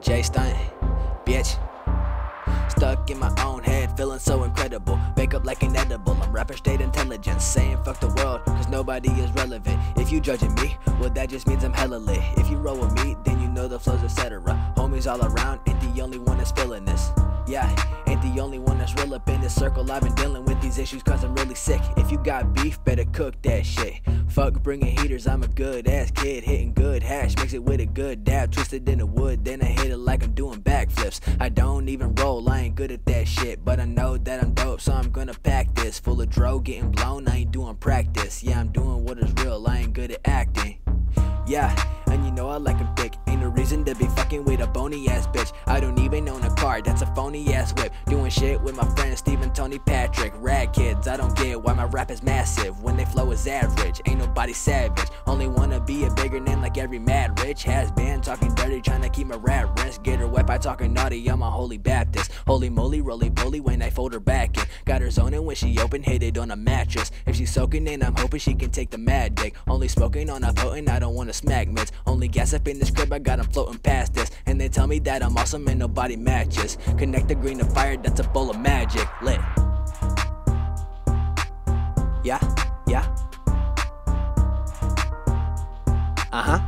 Jay Stunt, bitch. Stuck in my own head, feeling so incredible. Wake up like an edible. I'm rapper state intelligence, saying fuck the world, cause nobody is relevant. If you judging me, well that just means I'm hella lit. If you roll with me, then you know the flows, etc. Homies all around, ain't the only one that's feeling this. Yeah, ain't the only one that's real up in this circle. I've been dealing with these issues cause I'm really sick. If you got beef, better cook that shit. Fuck bringing heaters, I'm a good ass kid. Hitting good hash, mix it with a good dab. Twisted in the wood, then I hit it like I'm doing backflips. I don't even roll, I ain't good at that shit. But I know that I'm dope, so I'm gonna pack this. Full of dro, getting blown, I ain't doing practice. Yeah, I'm doing what is real, I ain't good at acting. Yeah, and you know I like a thick. Ain't no reason to be fucking with a bony ass bitch. I don't even own a car, that's a phony ass whip. Doing shit with my friends Steven, Tony, Patrick. Rad kids, I don't get why my rap is massive when they flow is average. Ain't nobody savage. Only wanna be a bigger name like every mad rich has been. Talking dirty, trying to keep my rat wrist. Get her wet by talking naughty, I'm a holy Baptist. Holy moly, roly poly when I fold her back in. Got her zoning when she open, hit it on a mattress. If she's soaking in, I'm hoping she can take the mad dick. Only smoking on a potent, I don't wanna smack mids. Only gas up in this crib, I got got 'em floating past this. And they tell me that I'm awesome and nobody matches. Connect the green to fire, that's it's a bowl of magic lit. Yeah, yeah. Uh huh.